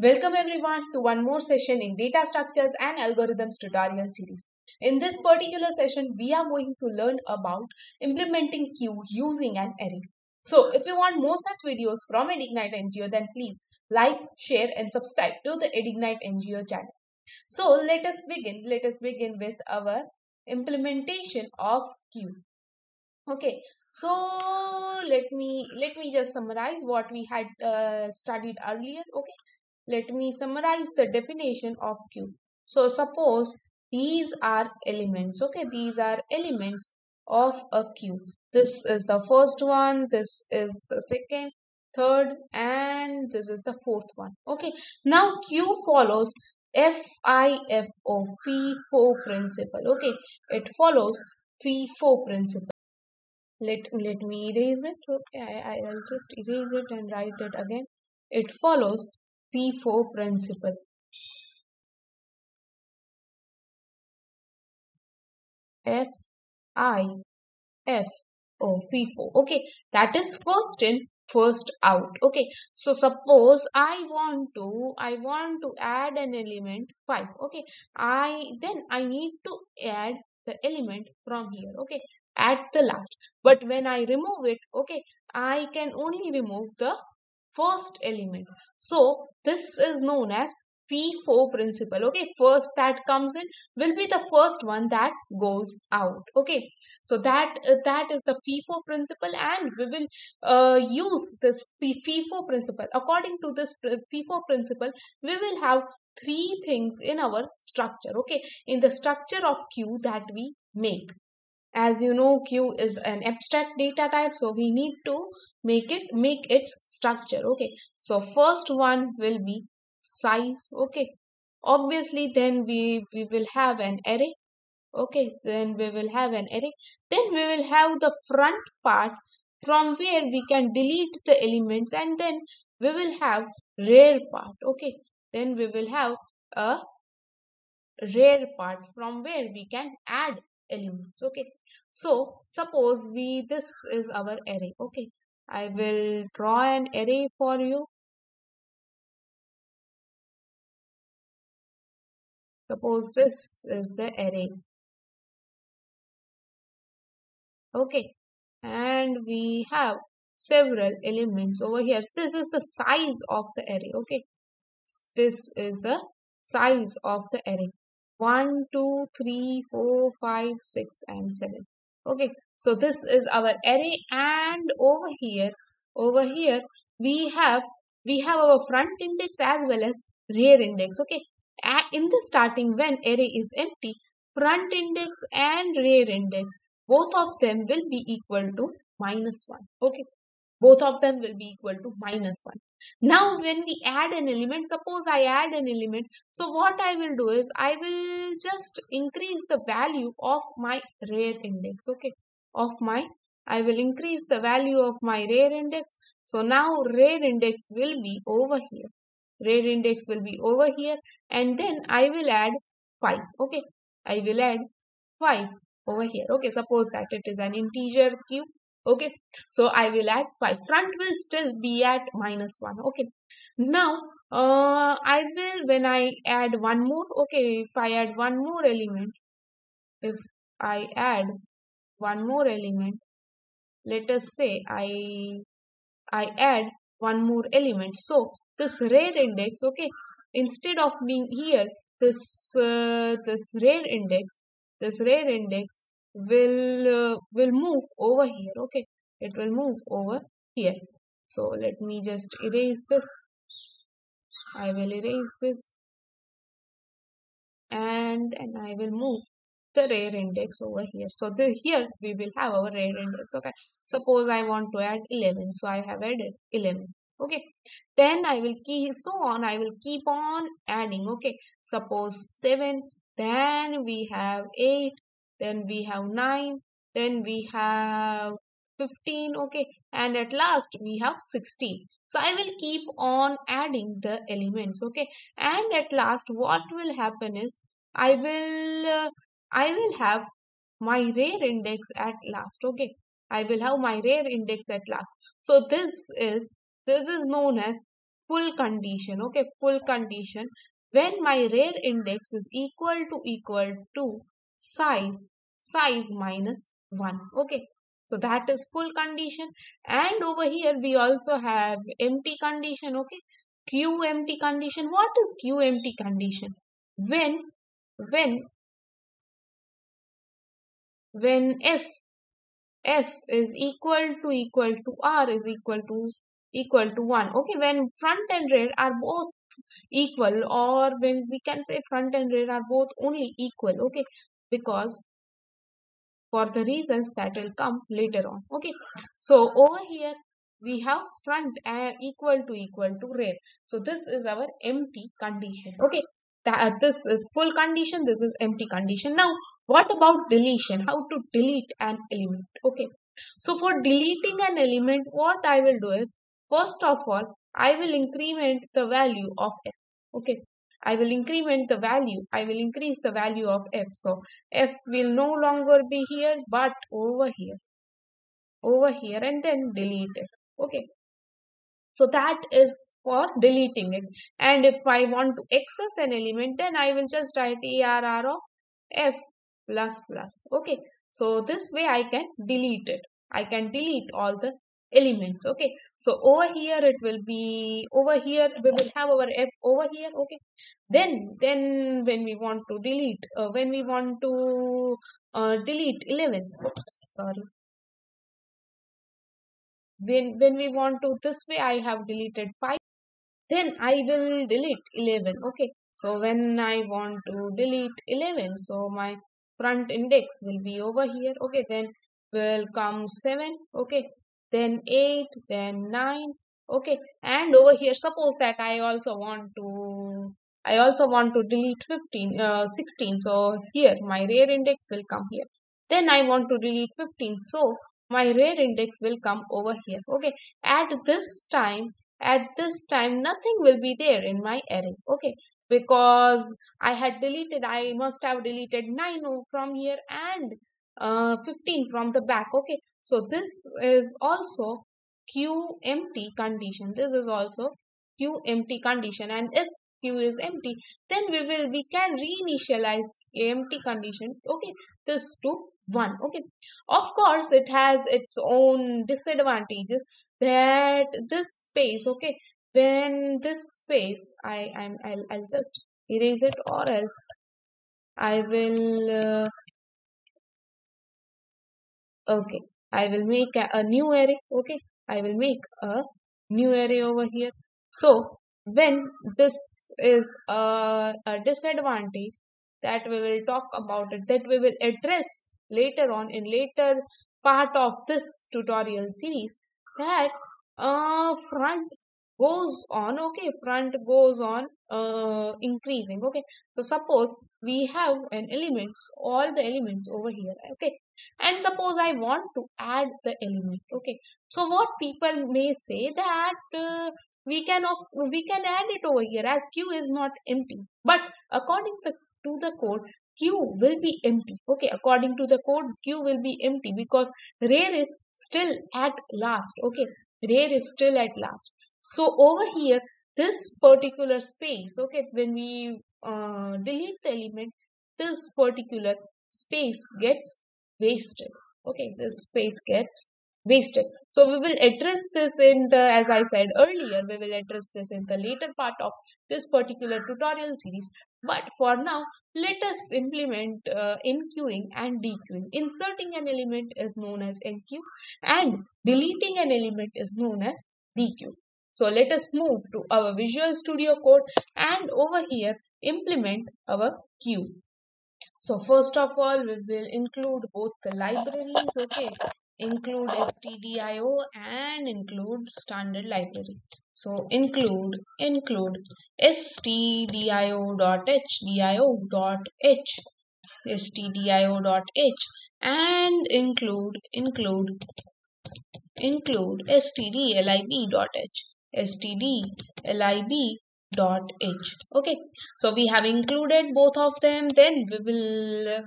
Welcome everyone to one more session in data structures and algorithms tutorial series. In this particular session, we are going to learn about implementing queue using an array. So if you want more such videos from Edignite NGO, then please like, share and subscribe to the Edignite NGO channel. So let us begin. Let us begin with our implementation of queue. Okay, so let me let me just summarize what we had uh, studied earlier. Okay, let me summarize the definition of queue. So suppose these are elements. Okay, these are elements of a queue. This is the first one, this is the second, third, and this is the fourth one. Okay, now queue follows FIFO, FIFO principle. Okay, it follows FIFO principle. Let, let me erase it. Okay, I, I'll just erase it and write it again. It follows FIFO principle. F I F O FIFO. Okay, that is first in, first out. Okay, so suppose I want to I want to add an element five. Okay, I then I need to add the element from here. Okay, at the last. But when I remove it, okay, I can only remove the first element. So this is known as FIFO principle. Okay, first that comes in will be the first one that goes out. Okay, so that uh, that is the FIFO principle, and we will uh, use this FIFO principle. According to this FIFO principle, we will have three things in our structure. Okay, in the structure of queue that we make as you know queue is an abstract data type so we need to make it make its structure okay? So first one will be size okay? Obviously then we we will have an array okay? Then we will have an array. Then we will have the front part from where we can delete the elements and then we will have rear part okay? Then we will have a rear part from where we can add elements okay so suppose we this is our array okay. I will draw an array for you. Suppose this is the array. Okay and we have several elements over here. This is the size of the array okay. This is the size of the array. 1 2 3 4 5 6 and 7 okay so this is our array and over here over here we have we have our front index as well as rear index okay? In the starting when array is empty front index and rear index both of them will be equal to minus 1 okay? Both of them will be equal to minus 1 now when we add an element suppose i add an element so what i will do is i will just increase the value of my rare index okay? Of my i will increase the value of my rare index. So now rare index will be over here. Rare index will be over here and then i will add 5 okay? I will add 5 over here okay? Suppose that it is an integer queue okay. So i will add 5 front will still be at minus 1 okay. Now uh, i will when i add one more okay if i add one more element if i add one more element let us say i i add one more element. So this rear index okay instead of being here this uh, this rear index this rear index will uh, will move over here okay? It will move over here. So let me just erase this. I will erase this. And and i will move the rare index over here. So the here we will have our rare index okay? Suppose i want to add 11 so i have added 11 okay? Then i will keep so on i will keep on adding okay? Suppose 7 then we have 8 then we have 9 then we have 15 okay. And at last we have 16 so i will keep on adding the elements. Okay. And at last what will happen is i will uh, i will have my rare index at last. Okay. I will have my rare index at last. So this is this is known as full condition. Okay. Full condition. When my rare index is equal to equal to size size minus 1 okay. So that is full condition. And over here we also have empty condition. Okay. Q empty condition. What is q empty condition? When when when f f is equal to equal to r is equal to equal to 1 okay. When front and rear are both equal or when we can say front and rear are both only equal. Okay because for the reasons that will come later on okay so over here we have front equal to equal to rear so this is our empty condition okay that uh, this is full condition this is empty condition now what about deletion? How to delete an element? Okay. So for deleting an element, what I will do is, first of all, I will increment the value of f. Okay. I will increment the value. I will increase the value of f. So f will no longer be here, but over here. Over here and then delete it. Okay. So that is for deleting it. And if I want to access an element, then I will just write ARR of f plus plus okay so this way i can delete it i can delete all the elements okay? So over here it will be over here we will have our f over here okay? Then then when we want to delete uh, when we want to uh, delete 11 oops sorry. When when we want to this way i have deleted 5 then i will delete 11 okay? So when i want to delete 11 so my front index will be over here okay? Then will come 7 okay then 8 then 9 okay. And over here suppose that i also want to i also want to delete 15 uh, 16 so here my rear index will come here. Then i want to delete 15 so my rear index will come over here. Okay. At this time at this time nothing will be there in my array. Okay. Because I had deleted, I must have deleted 9 from here and uh, 15 from the back. Okay, so this is also q empty condition. This is also q empty condition. And if q is empty then we will we can reinitialize empty condition okay this to 1 okay. Of course it has its own disadvantages that this space okay when this space I I'm I'll, I'll just erase it or else I will uh, okay I will make a, a new array okay? I will make a new array over here. So when this is a, a disadvantage that we will talk about it that we will address later on in later part of this tutorial series that uh, front goes on okay? Front goes on uh, increasing okay? So suppose we have an elements all the elements over here okay? And suppose i want to add the element okay? So what people may say that uh, we can we can add it over here as q is not empty. But according to, to the code q will be empty okay? According to the code q will be empty because rear is still at last okay? Rear is still at last. So over here this particular space okay? When we uh, delete the element this particular space gets wasted. Okay this space gets wasted. So we will address this in the as i said earlier we will address this in the later part of this particular tutorial series. But for now let us implement uh, enqueuing and dequeuing. Inserting an element is known as enqueue and deleting an element is known as dequeue. So let us move to our Visual Studio Code and over here implement our queue. So first of all we will include both the libraries okay include stdio and include standard library. So include include stdio.h dio.h stdio.h and include include include stdlib.h stdlib dot h. Okay. So we have included both of them then we will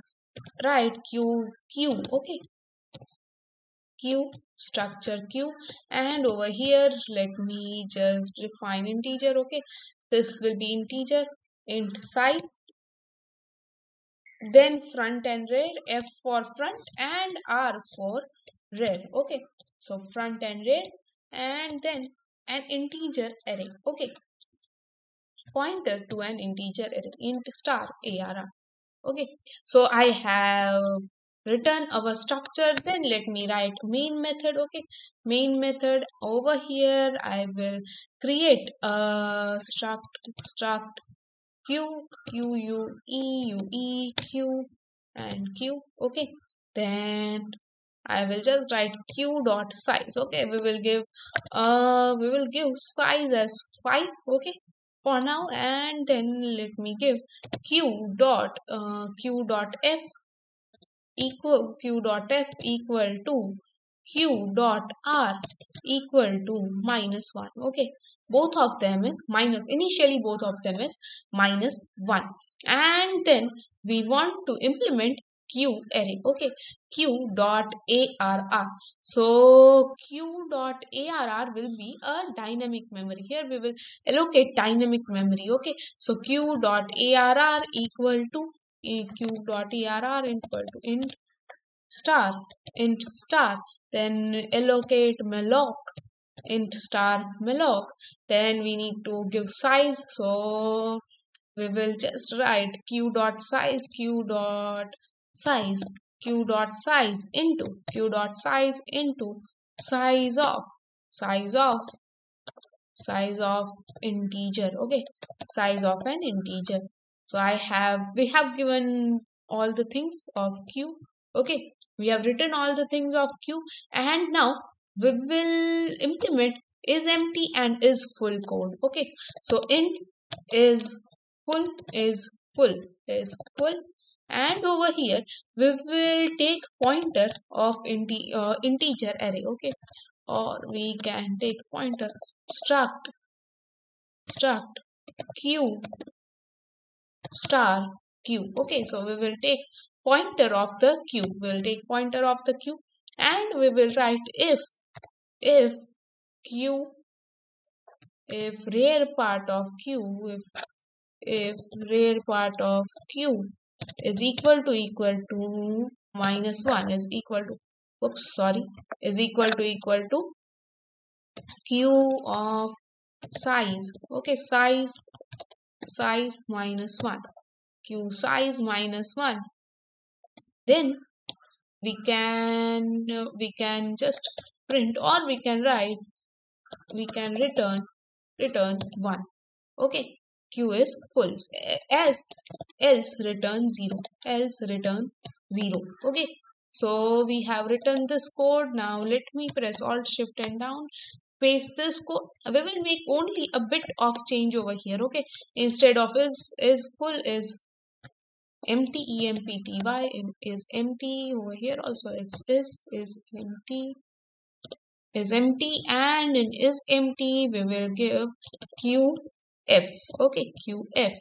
write q q. Okay. Q structure q. And over here let me just define integer. Okay. This will be integer int size. Then front and rear f for front and r for rear. Okay. So front and rear and then an integer array. Okay pointer to an integer array int star arr okay. So i have written our structure then let me write main method okay. Main method over here i will create a struct struct q q u e u e q and q okay. Then I will just write q dot size okay. We will give uh we will give size as 5 okay for now and then let me give q dot uh, q dot f equal q dot f equal to q dot r equal to minus 1 okay. Both of them is minus initially both of them is minus 1 and then we want to implement q array okay. Q dot arr so q dot arr will be a dynamic memory. Here we will allocate dynamic memory. Okay. So q dot arr equal to eh, q dot arr equal to int star int star. Then allocate malloc int star malloc. Then we need to give size. So we will just write q dot size q dot size q dot size into q dot size into size of size of size of integer okay? Size of an integer. So i have we have given all the things of q okay? We have written all the things of q and now we will implement is empty and is full code okay? So int is full is full is full and over here we will take pointer of inte uh, integer array okay? Or we can take pointer struct struct q star q okay? So we will take pointer of the q we will take pointer of the q and we will write if if q if rear part of q if if rear part of q is equal to equal to minus 1 is equal to oops sorry is equal to equal to q of size. Okay size size minus 1 q size minus 1 then we can we can just print or we can write we can return return 1 okay q is full. As else return 0 else return 0 okay. So we have written this code. Now let me press alt shift and down. Paste this code. We will make only a bit of change over here. Okay. Instead of is is full is empty empty is empty over here also. It is is is empty is empty and in is empty. We will give q f. Okay qf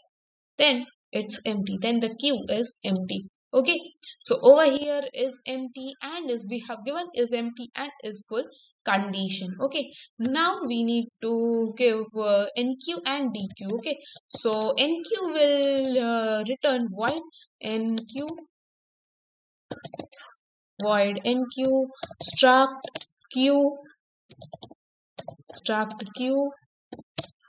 then it's empty. Then the q is empty. Okay so over here is empty and is we have given is empty and is full condition. Okay now we need to give uh, nq and dq okay so nq will uh, return void. Nq void. Nq struct q struct q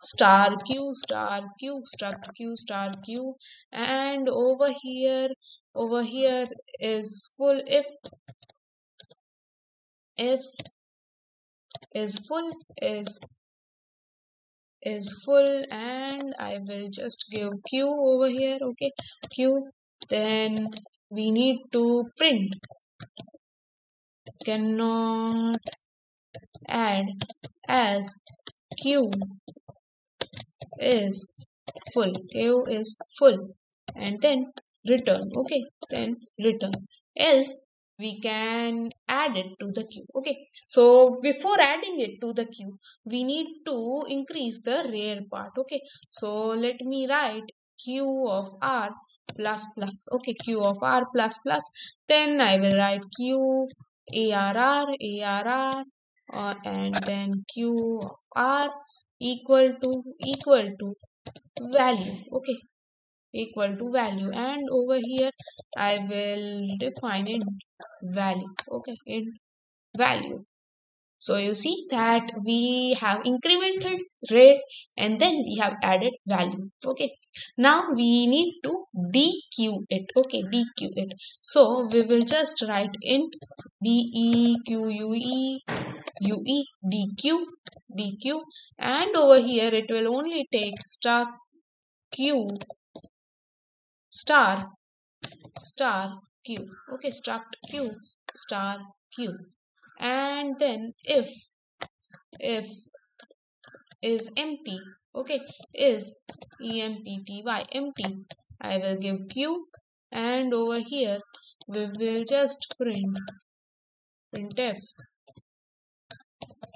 star q star q struct q star q. And over here over here is full if if is full is is full. And I will just give q over here okay? Q. Then we need to print. Cannot add as q is full. Q is full. And then return. Okay. Then return. Else we can add it to the queue. Okay. So before adding it to the queue we need to increase the rear part. Okay. So let me write q of r plus plus. Okay. Q of r plus plus. Then i will write q ARR, ARR, uh, and then Q of R equal to equal to value. Okay, equal to value. And over here I will define it value okay? In value so you see that we have incremented rate and then we have added value. Okay. Now we need to deque it. Okay deque it. So we will just write int deque ue deque deque and over here it will only take star q star star q. Okay struct q star q and then if if is empty okay is empty empty. I will give q and over here we will just print printf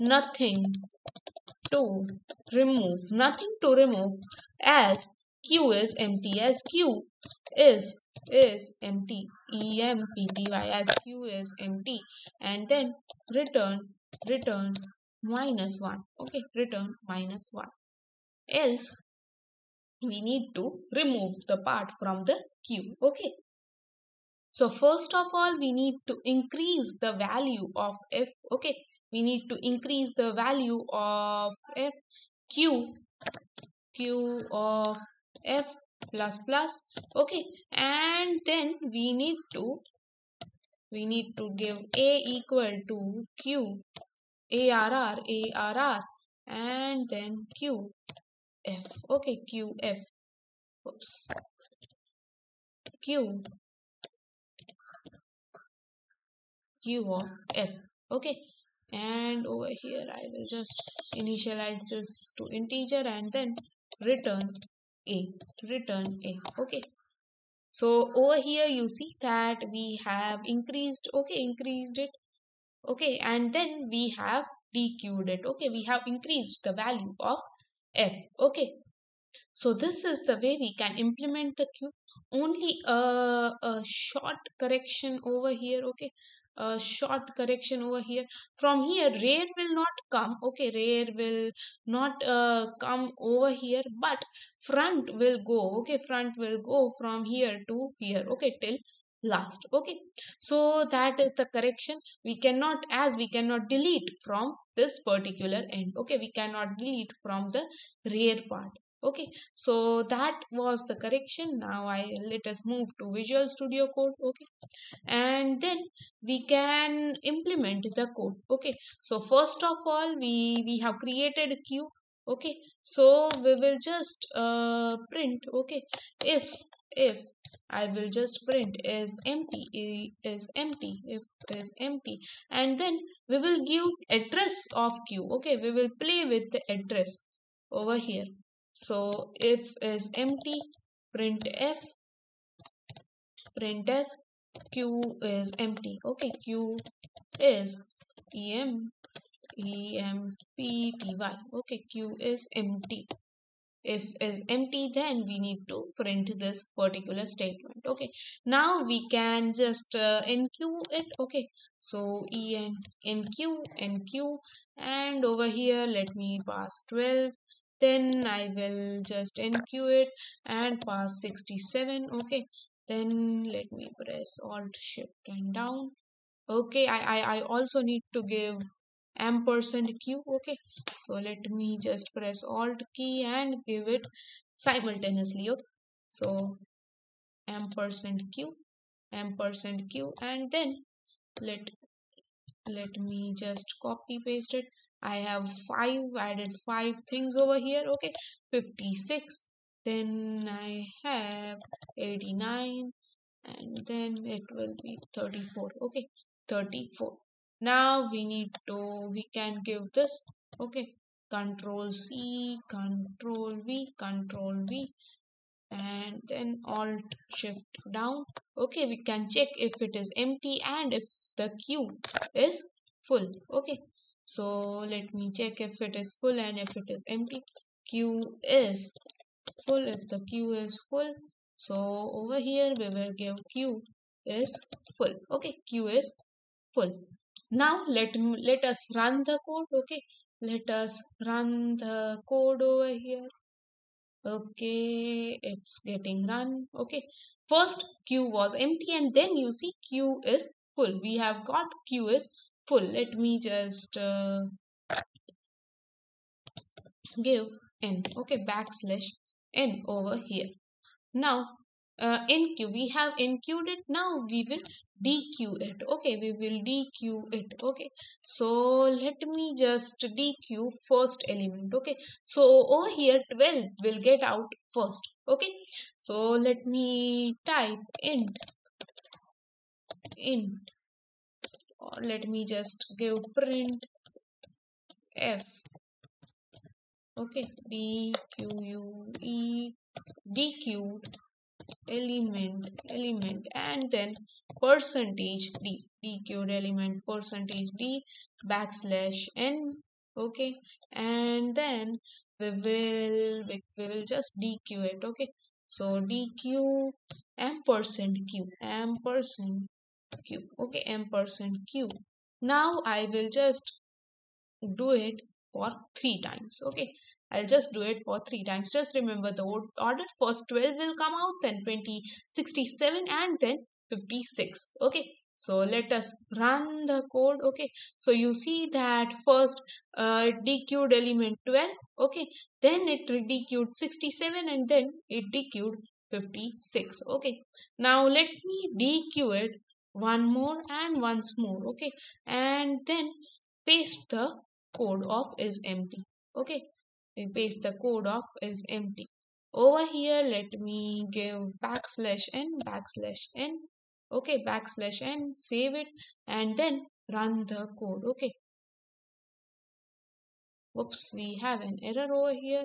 nothing to remove nothing to remove as q is empty as q. Is is empty. Empty as q is empty. And then return return minus 1 okay return minus 1 else we need to remove the part from the q. Okay. So first of all we need to increase the value of f. Okay. We need to increase the value of f q. Q of f plus plus. Okay. And then we need to we need to give a equal to q. Arr arr and then q f. Okay. Q f. Oops. Q q of f. Okay. And over here i will just initialize this to integer and then return a return a okay. So over here you see that we have increased okay increased it okay and then we have dequed it okay we have increased the value of f okay. So this is the way we can implement the q only a, a short correction over here okay a short correction over here. From here rare will not come. Okay rare will not uh, come over here but front will go. Okay front will go from here to here. Okay till last. Okay so that is the correction. We cannot as we cannot delete from this particular end. Okay we cannot delete from the rear part okay so that was the correction. Now i let us move to visual studio code okay? And then we can implement the code okay? So first of all we we have created a queue okay? So we will just uh, print okay? If if I will just print is empty is empty if is empty. And then we will give address of queue okay? We will play with the address over here so if is empty printf printf q is empty. Okay q is em empty okay q is empty. If is empty then we need to print this particular statement. Okay now we can just uh, enqueue it. Okay so en enqueue enqueue and over here let me pass 12 then I will just enqueue it and pass 67 okay. Then let me press alt shift and down. Okay. I, I, I also need to give ampersand q. Okay. So let me just press alt key and give it simultaneously. Okay. So ampersand q ampersand q and then let let me just copy paste it I have five added five things over here okay. 56 then I have 89 and then it will be 34 okay. 34 now we need to we can give this okay. Control C control V control V and then alt shift down okay. We can check if it is empty and if the queue is full okay so let me check if it is full and if it is empty. Q is full. If the queue is full so over here we will give q is full. Okay q is full. Now let let us run the code okay? Let us run the code over here. Okay it's getting run okay? First queue was empty and then you see q is full. We have got q is full. Let me just uh, give n. Okay backslash n over here. Now uh, enqueue we have enqueued it. Now we will dequeue it. Okay we will dequeue it. Okay so let me just dequeue first element. Okay so over here 12 will get out first. Okay so let me type int int let me just give print f. Okay d q u e dequeued element element and then percentage d dequeued element percentage d backslash n. Okay and then we will we, we will just dq it. Okay so dequeue ampersand q ampersand q okay M ampersand q now i will just do it for three times okay I'll just do it for three times. Just remember the order. First 12 will come out, then 20, 67 and then 56. Okay. So let us run the code. Okay. So you see that first uh, dequeued element 12. Okay. Then it dequeued 67 and then it dequeued 56. Okay. Now let me dequeue it one more and once more. Okay. And then paste the code of is empty. Okay we paste the code of is empty over here let me give backslash n backslash n okay backslash n save it and then run the code okay whoops we have an error over here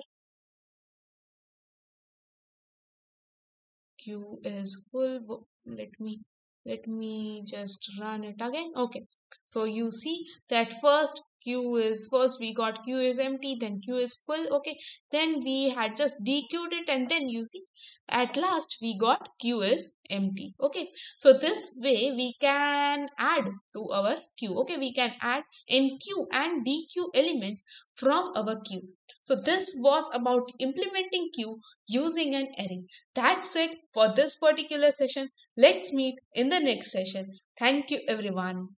queue is full let me let me just run it again. Okay. So you see that first q is first we got q is empty then q is full. Okay. Then we had just dequeued it and then you see at last we got q is empty. Okay. So this way we can add to our queue okay. We can add enqueue and dq elements from our queue so this was about implementing queue using an array. That's it for this particular session. Let's meet in the next session. Thank you everyone